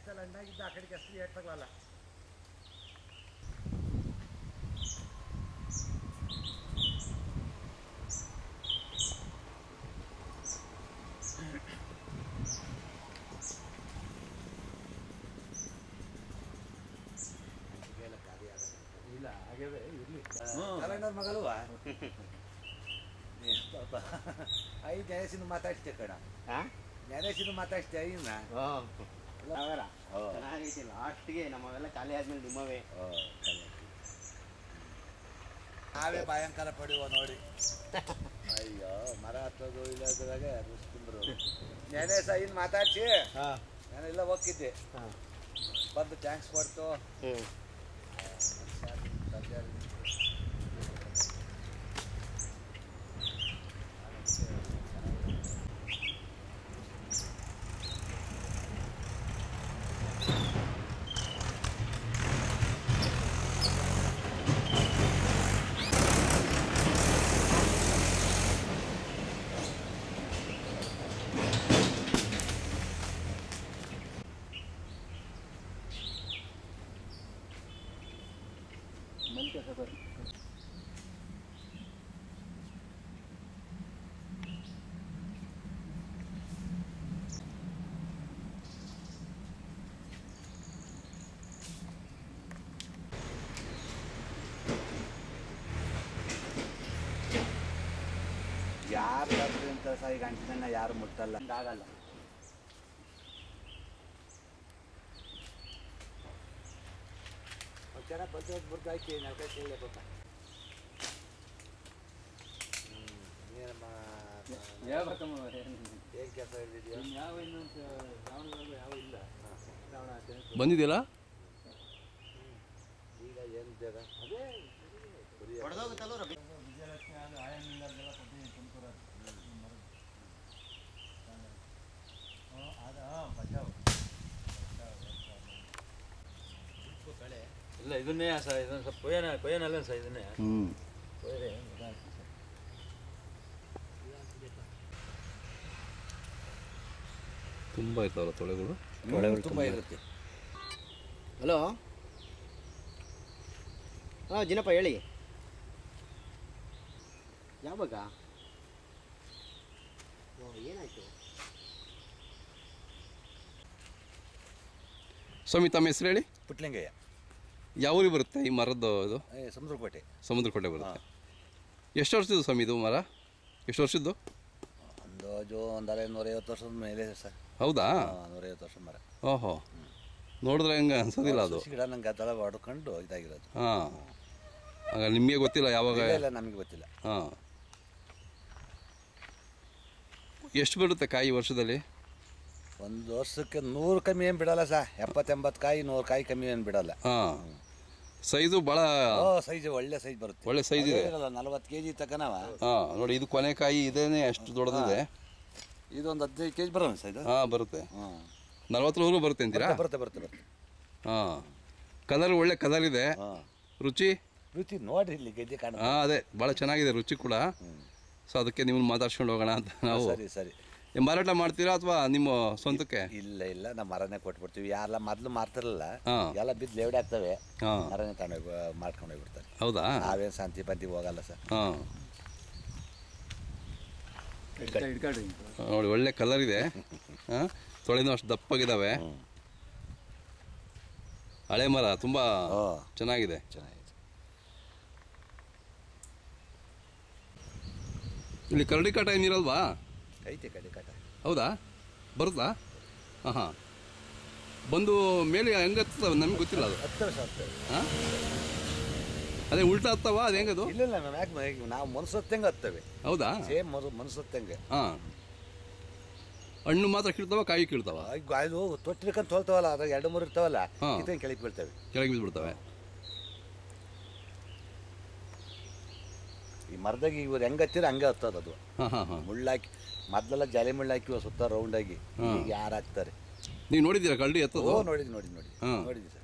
ಕೆಸ್ತಲ್ಲಿ ಹಣ್ಣಾಗಿದ್ದ ಆ ಕಡೆ ಕೆಸ್ತಲ್ಲಿ ಏಟ್ ತಗೊಳಲ್ಲ ಇಲ್ಲ ಹಾಗೇವೆ ಇರಲಿ ಕನ್ನಡ ಮಗಲ್ವಾ ಪಾಪ ಐದು ಜ್ಞಾನೇಶಿನ ಮಾತಾಡ್ತೆ ಕಣ ಜ್ಞಾನೇಶಿನ ಮಾತಾಡ್ತೆ ಇನ್ನ ಅವರ ಚೆನ್ನಾಗೈತಿ ಲಾಸ್ಟ್ಗೆ ನಮ್ಮವೆಲ್ಲ ಖಾಲಿ ಆದ್ಮೇಲೆ ನಿಮ್ಮವೇ. ನಾವೇ ಭಯಂಕರ ಪಡೆಯುವ ನೋಡಿ. ಅಯ್ಯೋ ಮರ ಹತ್ತೋದು ಇಲ್ಲದ್ರಾಗ ನೆನೆ ಸಹ ಇನ್ನು ಮಾತಾಡ್ಸಿ. ನಾನು ಇಲ್ಲ ಹೋಗ್ತಿದ್ದೆ. ಬಂದು ಥ್ಯಾಂಕ್ಸ್ ಕೊಡ್ತು. ಹ್ಮ್ ಯಾರು ಅಂತ ಸಹ ಈಗ ಅಂಟಿನ ಯಾರು ಮುಟ್ಟಲ್ಲ. ಆಗಲ್ಲ ಜನ ಬಂದು ಬುರ್ದು ಹಾಕಿ ನಲ್ಕೈ ಕೇಳಲೇಬೇಕ ಏನಮ್ಮ ಹೇಳ್ಬೇಕಮ್ಮ ಏನು ಕೆಲಸ ಹೇಳಿದ್ಯಾ ಯಾವ ಯಾವ ಇಲ್ಲ. ಬಂದಿದೆಯಲ್ಲ? ಈಗ ಏನು ಬೇಗ ಅದೇ. ಹೊಡೆದೋಗುತ್ತಲ್ಲ ರವಿ? ವಿಜಯಲಕ್ಷ್ಮಿ ಆಯನ್ ಇಲ್ಲಾರ್ದೆಲ್ಲ ಕೊಟ್ಟಿದ್ದೀನಿ ತುಮಕೂರು ಅದ ಬಚಾವ್ ಇಲ್ಲ ಇದನ್ನೇ ಇದನ್ನ ಸ್ವಲ್ಪ ಕೊಯ್ಯನ ಕೊಯ್ಯನಲ್ಲ ಸರ್ ಇದನ್ನೇ. ಹ್ಞೂ ಕೊಯ್ರೆ ತುಂಬ ಇರ್ತಾವಲ್ಲ ತೊಳೆಗಳು? ತುಂಬ ಇರುತ್ತೆ. ಹಲೋ? ಹಾಂ ಜಿನಪ್ಪ ಹೇಳಿ. ಯಾವಾಗ? ಓ ಏನಾಯ್ತು? ಸ್ವಾಮಿ ತಮ್ಮ ಹೆಸರು ಹೇಳಿ? ಪುಟ್ಲಿಂಗಯ್ಯ. ಯಾವ ಊರಿಗೆ ಬರುತ್ತೆ ಈ ಮರದ್ದು ಇದು? ಸಮುದ್ರಕೋಟೆ. ಸಮುದ್ರಕೋಟೆ ಬರುತ್ತೆ. ಎಷ್ಟು ವರ್ಷದ್ದು ಸ್ವಾಮಿ ಇದು ಮರ? ಎಷ್ಟು ವರ್ಷದ್ದು? ಅಂದಾಜು ಒಂದರೆ ನೂರೈವತ್ತು ವರ್ಷದ ಮೇಲೆ ಸರ್. ಹೌದಾ? ನೂರೈವತ್ತು ವರ್ಷದ ಮರ. ಓಹೋ. ನೋಡಿದ್ರೆ ಹಂಗೆ ಅನ್ಸೋದಿಲ್ಲ ಅದು. ಗಿಡ ನಂಗೆ ಆ ಥರ ಹೊಡ್ಕೊಂಡು ಇದಾಗಿರೋದು. ಹಾಂ. ನಿಮಗೆ ಗೊತ್ತಿಲ್ಲ ಯಾವಾಗ? ಇಲ್ಲ, ಇಲ್ಲ ನಮಗೆ ಗೊತ್ತಿಲ್ಲ. ಹಾಂ. ಎಷ್ಟು ಬರುತ್ತೆ ಕಾಯಿ ವರ್ಷದಲ್ಲಿ? ಒಂದು ವರ್ಷಕ್ಕೆ ನೂರು ಕಮ್ಮಿ ಏನು ಬಿಡಲ್ಲ ಸಾ ಎಪ್ಪತ್ತೆಂಬತ್ತು ಕಾಯಿ ನೂರು ಕಾಯಿ ಕಮ್ಮಿ ಏನು ಬಿಡಲ್ಲ. ಹಾಂ. ಸೈಜು ಬಹಳ ಸೈಜ್ ಒಳ್ಳೆ ಸೈಜ್ ಬರುತ್ತೆ. ಒಳ್ಳೆ ಸೈಜ್ ಇದೆ. ನಲವತ್ತು ಕೆಜಿ ತಕನವ? ಹಾಂ ನೋಡಿ ಇದು ಕೊನೆಕಾಯಿ ಇದೇನೆ ಅಷ್ಟು ದೊಡ್ಡದಿದೆ. ಇದೊಂದು ಹದಿನೈದು ಕೆ ಜಿ ಬರೋಣ ಸೈಜ್ ಹಾ ಬರುತ್ತೆ. ಹಾಂ. ನಲ್ವತ್ತರವರೆಗೂ ಬರುತ್ತೆ ಅಂತೀರಾ? ಬರುತ್ತೆ ಬರುತ್ತೆ ಬರುತ್ತೆ. ಹಾಂ. ಕಲರ್ ಒಳ್ಳೆ ಕಲರ್ ಇದೆ. ರುಚಿ? ರುಚಿ ನೋಡ್ರಿ ಇಲ್ಲಿ ಗೆಜ್ಜೆ ಕಾಣ ಹಾಂ ಅದೇ ಭಾಳ ಚೆನ್ನಾಗಿದೆ ರುಚಿ ಕೂಡ. ಸೊ ಅದಕ್ಕೆ ನಿಮ್ಮನ್ನು ಮಾತಾಡ್ಸ್ಕೊಂಡು ಹೋಗೋಣ ಅಂತ ನಾವು ಸರಿ ಸರಿ. ಮಾರಾಟ ಮಾಡ್ತೀರಾ ಅಥವಾ ನಿಮ್ಮ ಸ್ವಂತಕ್ಕೆ? ಇಲ್ಲ ಇಲ್ಲ ನಮ್ಮ ಮರನೇ ಕೊಟ್ಬಿಡ್ತೀವಿ. ಯಾರೆಲ್ಲ ಮೊದಲು ಮಾರ್ತಿರಲ್ಲ ಎಲ್ಲ ಬಿದ್ದು ಲೇವಡಿ ಆಗ್ತವೆ. ಮರನೇ ತಗೊಂಡೋಗಿ ಮಾಡ್ಕೊಂಡು ಹೋಗ್ಬಿಡ್ತಾರೆ. ಹೌದಾ? ನಾವೇನು ಶಾಂತಿ ಪಂತಿ ಹೋಗಲ್ಲ ಸರ್. ನೋಡಿ ಒಳ್ಳೆ ಕಲರ್ ಇದೆ. ಹಾಂ ತೊಳೆನೂ ಅಷ್ಟು ದಪ್ಪಗಿದ್ದಾವೆ ಹಳೆ ಮರ ತುಂಬ ಚೆನ್ನಾಗಿದೆ. ಚೆನ್ನಾಗಿದೆ. ಇಲ್ಲಿ ಕರಡಿ ಕಾಟ ಏನಿರಲ್ವಾ ಐತೆ ಕಡೆ ಕಟ ಹೌದಾ? ಬರುತ್ತಾ? ಹಾಂ ಹಾಂ ಬಂದು ಮೇಲೆ ಹೆಂಗೆ ಹತ್ತದ ನಮ್ಗೆ ಗೊತ್ತಿಲ್ಲ ಅದು. ಹತ್ತು ವರ್ಷ ಹಾಂ? ಅದೇ ಉಲ್ಟಾ ಹತ್ತವ ಅದು ಹೆಂಗದು? ಇಲ್ಲ ಇಲ್ಲ ನಾವು ಯಾಕೆ ನಾವು ಮನ್ಸೊತ್ತಂಗೆ ಹತ್ತವೆ? ಹೌದಾ? ಸೇಮ್ ಮರು ಹತ್ತಂಗೆ ಹಾಂ. ಹಣ್ಣು ಮಾತ್ರ ಕೀಳ್ತಾವ ಕಾಯಿ ಕೀಳ್ತಾವ? ಅದು ತೊಟ್ಟಿರ್ಕಂತ ತೊಳ್ತಾವಲ್ಲ ಅದಾಗ ಎರಡು ಮೂರು ಇರ್ತಾವಲ್ಲ. ಕಿತ್ತಂಗೆ ಕೆಳಗೆ ಬೀಳ್ತವೆ. ಕೆಳಗೆ ಬಿದ್ಬಿಡ್ತವೆ ಈ ಮರದಾಗ ಇವ್ರು ಹೆಂಗೆ ಹತ್ತಿರ ಹಂಗೆ ಹತ್ತದ ಅದು. ಮುಳ್ಳಾಕಿ ಮೊದಲೆಲ್ಲ ಜಾಲಿ ಮುಳ್ಳಾಕಿ ಸುತ್ತ ರೌಂಡ್ ಆಗಿ. ಈಗ ಯಾರು ಹಾಕ್ತಾರೆ? ನೀವು ನೋಡಿದ್ದೀರಾ ಕಳ್ಳಿ ಎತ್ತದು? ನೋಡಿದ್ವಿ ನೋಡಿ ನೋಡಿ. ನೋಡಿದ್ವಿ ಸರ್.